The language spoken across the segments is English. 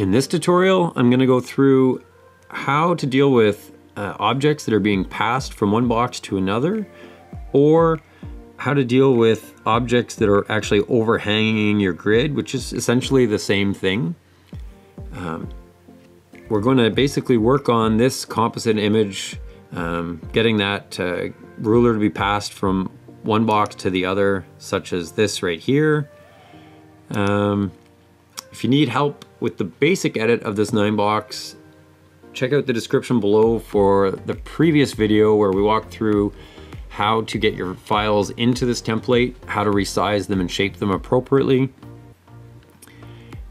In this tutorial, I'm gonna go through how to deal with uh, objects that are being passed from one box to another, or how to deal with objects that are actually overhanging your grid, which is essentially the same thing. Um, we're going to basically work on this composite image, um, getting that uh, ruler to be passed from one box to the other, such as this right here. Um, if you need help with the basic edit of this nine box, check out the description below for the previous video where we walked through how to get your files into this template, how to resize them and shape them appropriately.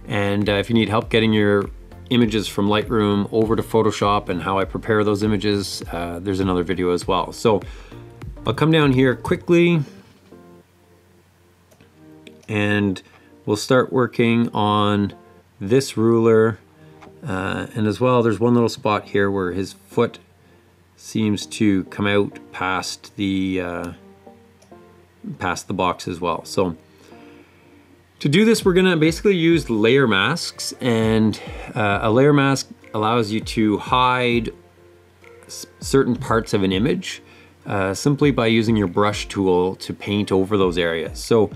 And uh, if you need help getting your images from Lightroom over to Photoshop and how I prepare those images, uh, there's another video as well. So I'll come down here quickly and we'll start working on this ruler. Uh, and as well, there's one little spot here where his foot seems to come out past the uh, past the box as well. So to do this, we're gonna basically use layer masks and uh, a layer mask allows you to hide certain parts of an image uh, simply by using your brush tool to paint over those areas. So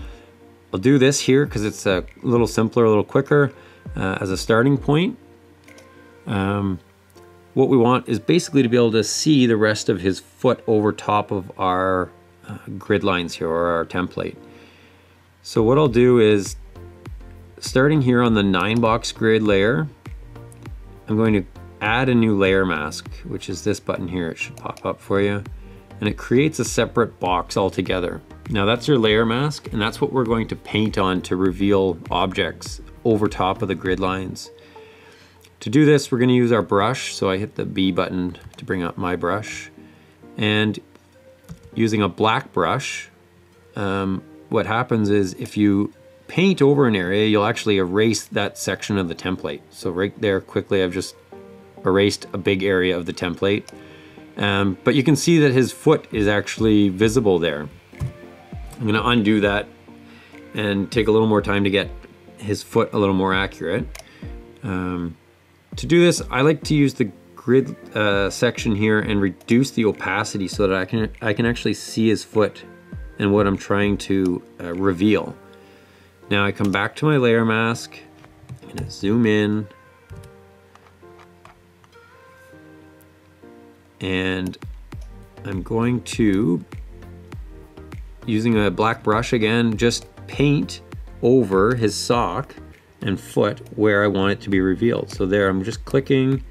I'll do this here because it's a little simpler, a little quicker uh, as a starting point. Um, what we want is basically to be able to see the rest of his foot over top of our uh, grid lines here or our template. So what I'll do is starting here on the nine box grid layer, I'm going to add a new layer mask, which is this button here. It should pop up for you. And it creates a separate box altogether. Now that's your layer mask, and that's what we're going to paint on to reveal objects over top of the grid lines. To do this, we're gonna use our brush. So I hit the B button to bring up my brush. And using a black brush, um, what happens is if you paint over an area, you'll actually erase that section of the template. So right there, quickly, I've just erased a big area of the template. Um, but you can see that his foot is actually visible there. I'm gonna undo that and take a little more time to get his foot a little more accurate. Um, to do this, I like to use the grid uh, section here and reduce the opacity so that I can, I can actually see his foot and what I'm trying to uh, reveal. Now I come back to my layer mask, I'm gonna zoom in, and I'm going to, using a black brush again, just paint over his sock and foot where I want it to be revealed. So there I'm just clicking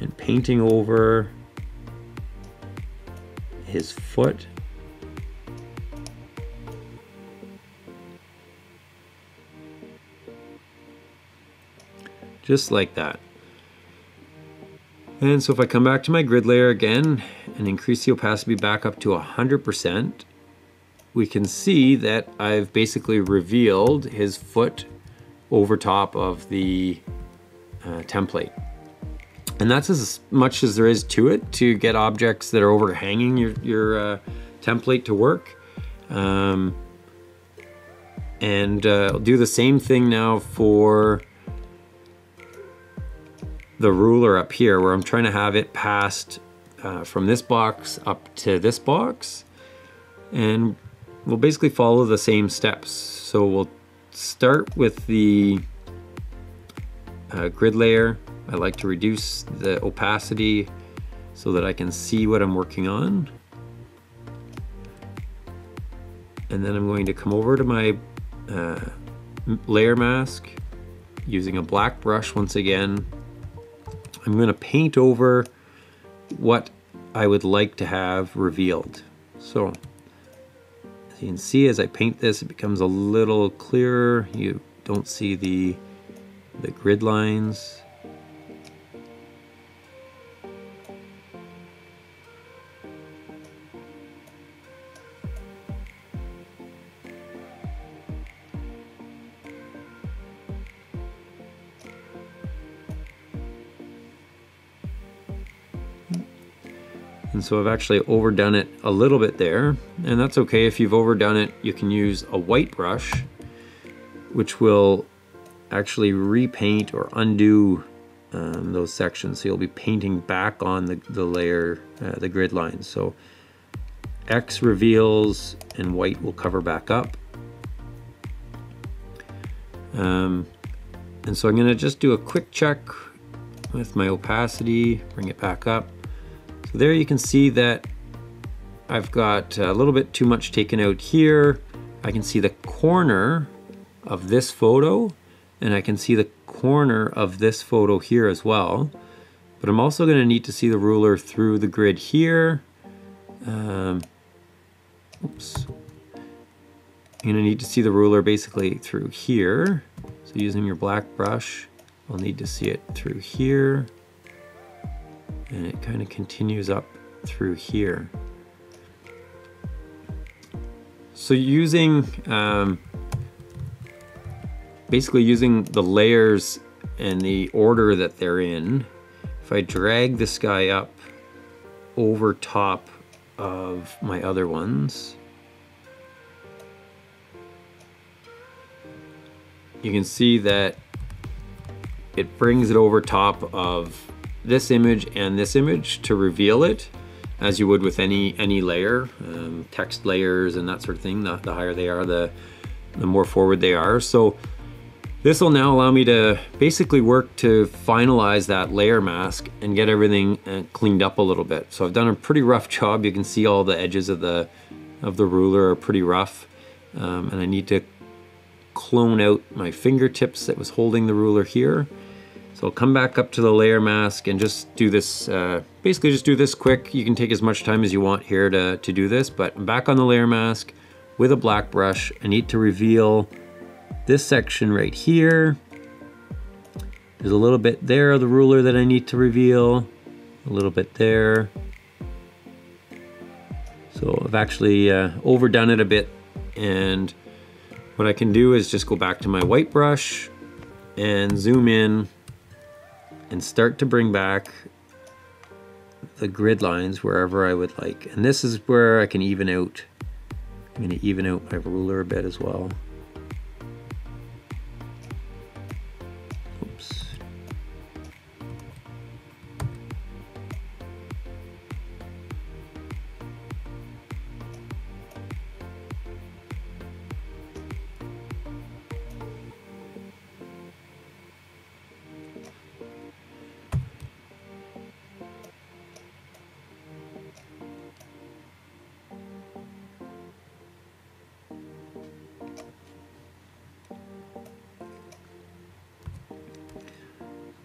and painting over his foot. Just like that. And so if I come back to my grid layer again and increase the opacity back up to 100%, we can see that I've basically revealed his foot over top of the uh, template. And that's as much as there is to it to get objects that are overhanging your, your uh, template to work. Um, and uh, I'll do the same thing now for the ruler up here where I'm trying to have it passed uh, from this box up to this box. And we'll basically follow the same steps. So we'll start with the uh, grid layer. I like to reduce the opacity so that I can see what I'm working on. And then I'm going to come over to my uh, layer mask using a black brush once again. I'm going to paint over what I would like to have revealed. So you can see as I paint this, it becomes a little clearer. You don't see the, the grid lines. And so I've actually overdone it a little bit there, and that's okay. If you've overdone it, you can use a white brush, which will actually repaint or undo um, those sections. So you'll be painting back on the, the layer, uh, the grid lines. So X reveals and white will cover back up. Um, and so I'm gonna just do a quick check with my opacity, bring it back up. So there you can see that I've got a little bit too much taken out here. I can see the corner of this photo and I can see the corner of this photo here as well. But I'm also going to need to see the ruler through the grid here. Um, oops. I'm to need to see the ruler basically through here. So using your black brush, I'll need to see it through here. And it kind of continues up through here. So using um, basically using the layers and the order that they're in, if I drag this guy up over top of my other ones, you can see that it brings it over top of this image and this image to reveal it as you would with any any layer um, text layers and that sort of thing the, the higher they are the the more forward they are so this will now allow me to basically work to finalize that layer mask and get everything uh, cleaned up a little bit. So I've done a pretty rough job. You can see all the edges of the of the ruler are pretty rough. Um, and I need to clone out my fingertips that was holding the ruler here. So I'll come back up to the layer mask and just do this, uh, basically just do this quick. You can take as much time as you want here to, to do this, but I'm back on the layer mask with a black brush. I need to reveal this section right here. There's a little bit there of the ruler that I need to reveal, a little bit there. So I've actually uh, overdone it a bit and what I can do is just go back to my white brush and zoom in and start to bring back the grid lines wherever I would like. And this is where I can even out, I'm gonna even out my ruler a bit as well.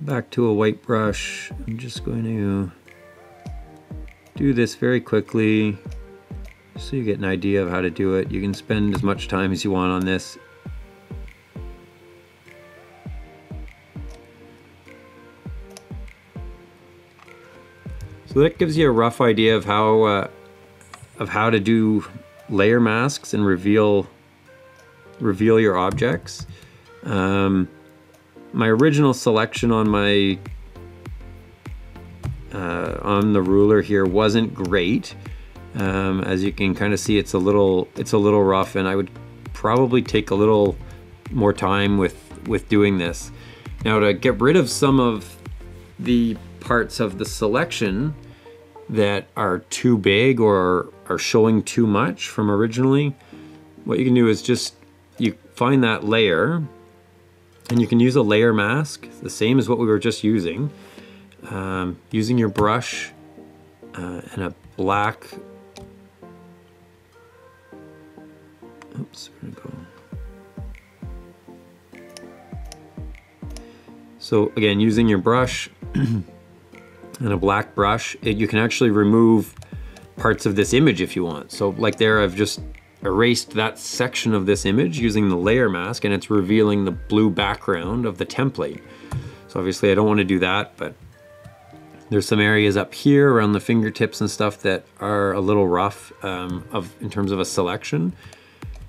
Back to a white brush. I'm just going to do this very quickly so you get an idea of how to do it. You can spend as much time as you want on this. So that gives you a rough idea of how uh, of how to do layer masks and reveal reveal your objects. Um, my original selection on my uh, on the ruler here wasn't great. Um, as you can kind of see, it's a little it's a little rough, and I would probably take a little more time with with doing this. Now to get rid of some of the parts of the selection that are too big or are showing too much from originally, what you can do is just you find that layer and you can use a layer mask, the same as what we were just using. Um, using your brush uh, and a black, oops, go? So again, using your brush and a black brush, it, you can actually remove parts of this image if you want. So like there, I've just erased that section of this image using the layer mask and it's revealing the blue background of the template. So obviously I don't want to do that, but there's some areas up here around the fingertips and stuff that are a little rough um, of in terms of a selection.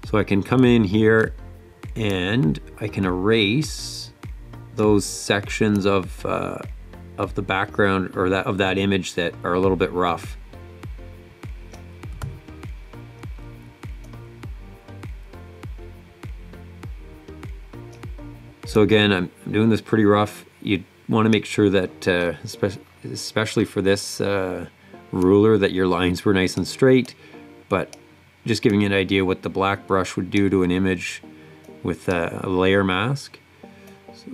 So I can come in here and I can erase those sections of uh, of the background or that of that image that are a little bit rough. So again, I'm doing this pretty rough. You want to make sure that, uh, especially for this uh, ruler, that your lines were nice and straight, but just giving you an idea what the black brush would do to an image with a, a layer mask. So,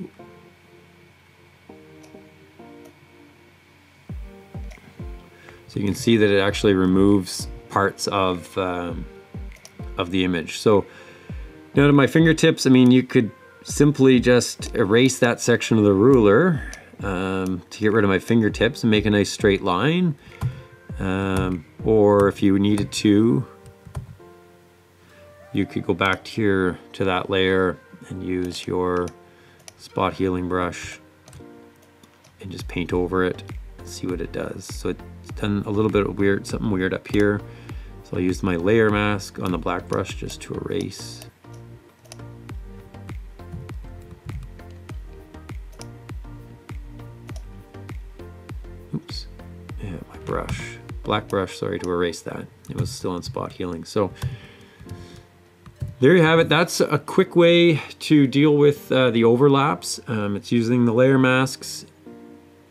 so you can see that it actually removes parts of um, of the image. So now to my fingertips, I mean, you could simply just erase that section of the ruler um, to get rid of my fingertips and make a nice straight line. Um, or if you needed to, you could go back here to that layer and use your spot healing brush and just paint over it see what it does so it's done a little bit of weird something weird up here so I'll use my layer mask on the black brush just to erase brush black brush sorry to erase that it was still in spot healing so there you have it. That's a quick way to deal with uh, the overlaps. Um, it's using the layer masks.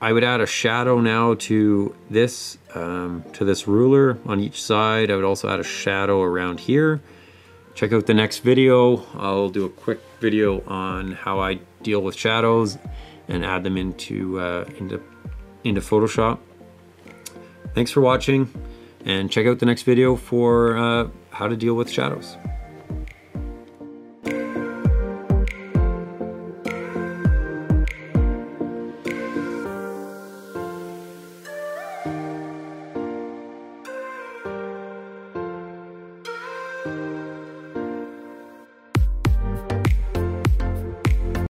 I would add a shadow now to this, um, to this ruler on each side. I would also add a shadow around here. Check out the next video. I'll do a quick video on how I deal with shadows and add them into, uh, into, into Photoshop. Thanks for watching and check out the next video for uh, how to deal with shadows.